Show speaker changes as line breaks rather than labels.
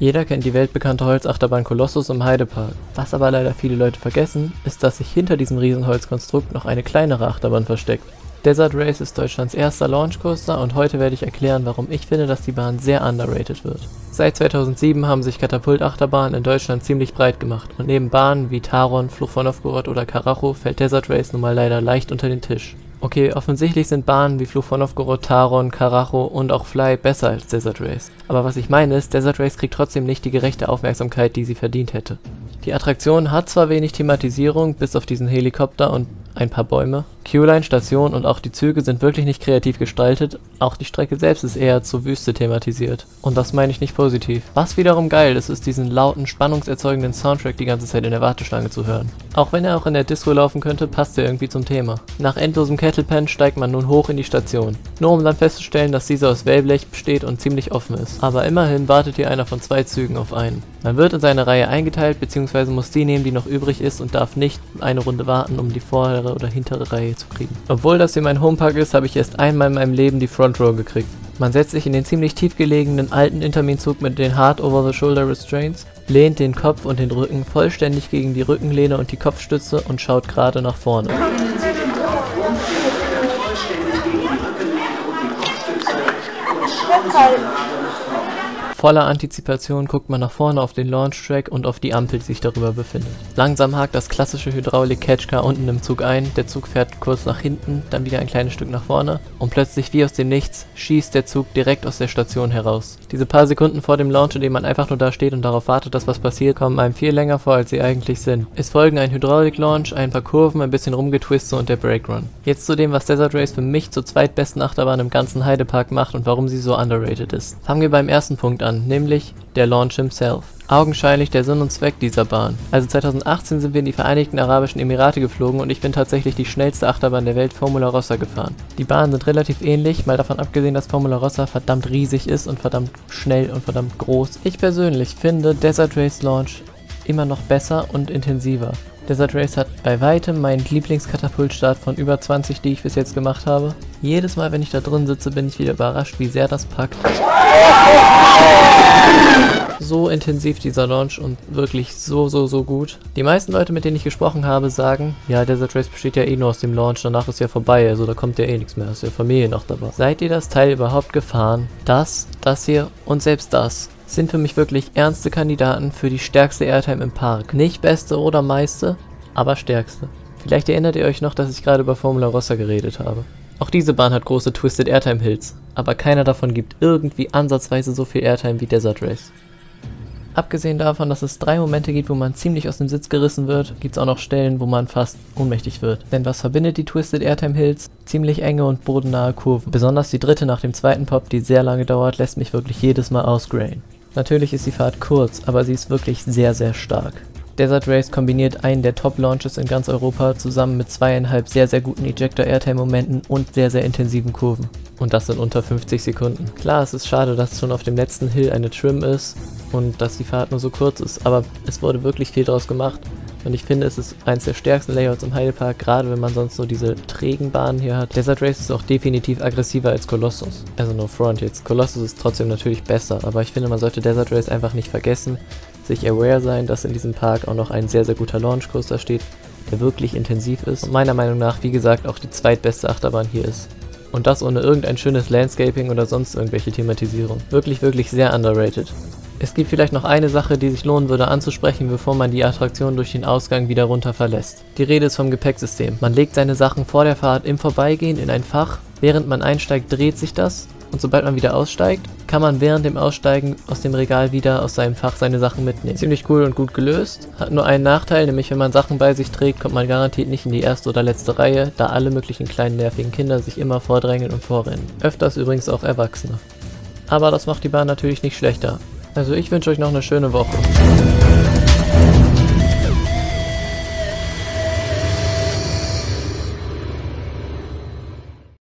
Jeder kennt die weltbekannte Holzachterbahn Kolossus im Heidepark. Was aber leider viele Leute vergessen, ist, dass sich hinter diesem Riesenholzkonstrukt noch eine kleinere Achterbahn versteckt. Desert Race ist Deutschlands erster Launchcoaster und heute werde ich erklären, warum ich finde, dass die Bahn sehr underrated wird. Seit 2007 haben sich Katapultachterbahnen in Deutschland ziemlich breit gemacht und neben Bahnen wie Taron, Fluch von Novgorod oder Karacho fällt Desert Race nun mal leider leicht unter den Tisch. Okay, offensichtlich sind Bahnen wie Fluch von Novgorod, Taron, Karacho und auch Fly besser als Desert Race. Aber was ich meine ist, Desert Race kriegt trotzdem nicht die gerechte Aufmerksamkeit, die sie verdient hätte. Die Attraktion hat zwar wenig Thematisierung, bis auf diesen Helikopter und ein paar Bäume. Q-Line, Station und auch die Züge sind wirklich nicht kreativ gestaltet, auch die Strecke selbst ist eher zur Wüste thematisiert. Und das meine ich nicht positiv. Was wiederum geil ist, ist diesen lauten, spannungserzeugenden Soundtrack die ganze Zeit in der Warteschlange zu hören. Auch wenn er auch in der Disco laufen könnte, passt er irgendwie zum Thema. Nach endlosem Kettlepan steigt man nun hoch in die Station. Nur um dann festzustellen, dass diese aus Wellblech besteht und ziemlich offen ist. Aber immerhin wartet hier einer von zwei Zügen auf einen. Man wird in seine Reihe eingeteilt, beziehungsweise muss die nehmen, die noch übrig ist und darf nicht eine Runde warten, um die vordere oder hintere Reihe zu kriegen. Obwohl das hier mein Homepark ist, habe ich erst einmal in meinem Leben die Front Row gekriegt. Man setzt sich in den ziemlich tief gelegenen alten Interminzug mit den Hard Over-the-Shoulder Restraints, lehnt den Kopf und den Rücken vollständig gegen die Rückenlehne und die Kopfstütze und schaut gerade nach vorne. Festhalten. Voller Antizipation guckt man nach vorne auf den Launchtrack und auf die Ampel, die sich darüber befindet. Langsam hakt das klassische Hydraulik-Catchcar unten im Zug ein, der Zug fährt kurz nach hinten, dann wieder ein kleines Stück nach vorne und plötzlich wie aus dem Nichts schießt der Zug direkt aus der Station heraus. Diese paar Sekunden vor dem Launch, in dem man einfach nur da steht und darauf wartet, dass was passiert, kommen einem viel länger vor, als sie eigentlich sind. Es folgen ein Hydraulik-Launch, ein paar Kurven, ein bisschen rumgetwiste und der Brake-Run. Jetzt zu dem, was Desert Race für mich zur zweitbesten Achterbahn im ganzen Heidepark macht und warum sie so underrated ist. Fangen wir beim ersten Punkt an an, nämlich der Launch himself. Augenscheinlich der Sinn und Zweck dieser Bahn. Also 2018 sind wir in die Vereinigten Arabischen Emirate geflogen und ich bin tatsächlich die schnellste Achterbahn der Welt Formula Rossa gefahren. Die Bahnen sind relativ ähnlich, mal davon abgesehen, dass Formula Rossa verdammt riesig ist und verdammt schnell und verdammt groß. Ich persönlich finde Desert Race Launch immer noch besser und intensiver. Desert Race hat bei weitem meinen Lieblingskatapultstart von über 20, die ich bis jetzt gemacht habe. Jedes Mal, wenn ich da drin sitze, bin ich wieder überrascht, wie sehr das packt. So intensiv dieser Launch und wirklich so, so, so gut. Die meisten Leute, mit denen ich gesprochen habe, sagen, ja, Desert Race besteht ja eh nur aus dem Launch, danach ist ja vorbei, also da kommt ja eh nichts mehr, ist ja Familie noch dabei. Seid ihr das Teil überhaupt gefahren? Das, das hier und selbst das sind für mich wirklich ernste Kandidaten für die stärkste Airtime im Park. Nicht beste oder meiste, aber stärkste. Vielleicht erinnert ihr euch noch, dass ich gerade über Formula Rossa geredet habe. Auch diese Bahn hat große Twisted Airtime Hills, aber keiner davon gibt irgendwie ansatzweise so viel Airtime wie Desert Race. Abgesehen davon, dass es drei Momente gibt, wo man ziemlich aus dem Sitz gerissen wird, gibt es auch noch Stellen, wo man fast ohnmächtig wird. Denn was verbindet die Twisted Airtime Hills? Ziemlich enge und bodennahe Kurven. Besonders die dritte nach dem zweiten Pop, die sehr lange dauert, lässt mich wirklich jedes Mal ausgrayen. Natürlich ist die Fahrt kurz, aber sie ist wirklich sehr, sehr stark. Desert Race kombiniert einen der Top-Launches in ganz Europa zusammen mit zweieinhalb sehr, sehr guten Ejector-Airtime-Momenten und sehr, sehr intensiven Kurven. Und das in unter 50 Sekunden. Klar, es ist schade, dass schon auf dem letzten Hill eine Trim ist und dass die Fahrt nur so kurz ist, aber es wurde wirklich viel draus gemacht und ich finde, es ist eines der stärksten Layouts im Heidepark, gerade wenn man sonst so diese trägen Bahnen hier hat. Desert Race ist auch definitiv aggressiver als Colossus. Also no front jetzt. Colossus ist trotzdem natürlich besser, aber ich finde, man sollte Desert Race einfach nicht vergessen, sich aware sein, dass in diesem Park auch noch ein sehr, sehr guter Launch Coaster steht, der wirklich intensiv ist und meiner Meinung nach, wie gesagt, auch die zweitbeste Achterbahn hier ist. Und das ohne irgendein schönes Landscaping oder sonst irgendwelche Thematisierung. Wirklich, wirklich sehr underrated. Es gibt vielleicht noch eine Sache, die sich lohnen würde anzusprechen, bevor man die Attraktion durch den Ausgang wieder runter verlässt. Die Rede ist vom Gepäcksystem. Man legt seine Sachen vor der Fahrt im Vorbeigehen in ein Fach, während man einsteigt dreht sich das und sobald man wieder aussteigt, kann man während dem Aussteigen aus dem Regal wieder aus seinem Fach seine Sachen mitnehmen. Ziemlich cool und gut gelöst. Hat nur einen Nachteil, nämlich wenn man Sachen bei sich trägt, kommt man garantiert nicht in die erste oder letzte Reihe, da alle möglichen kleinen nervigen Kinder sich immer vordrängeln und vorrennen. Öfters übrigens auch Erwachsene. Aber das macht die Bahn natürlich nicht schlechter. Also ich wünsche euch noch eine schöne Woche.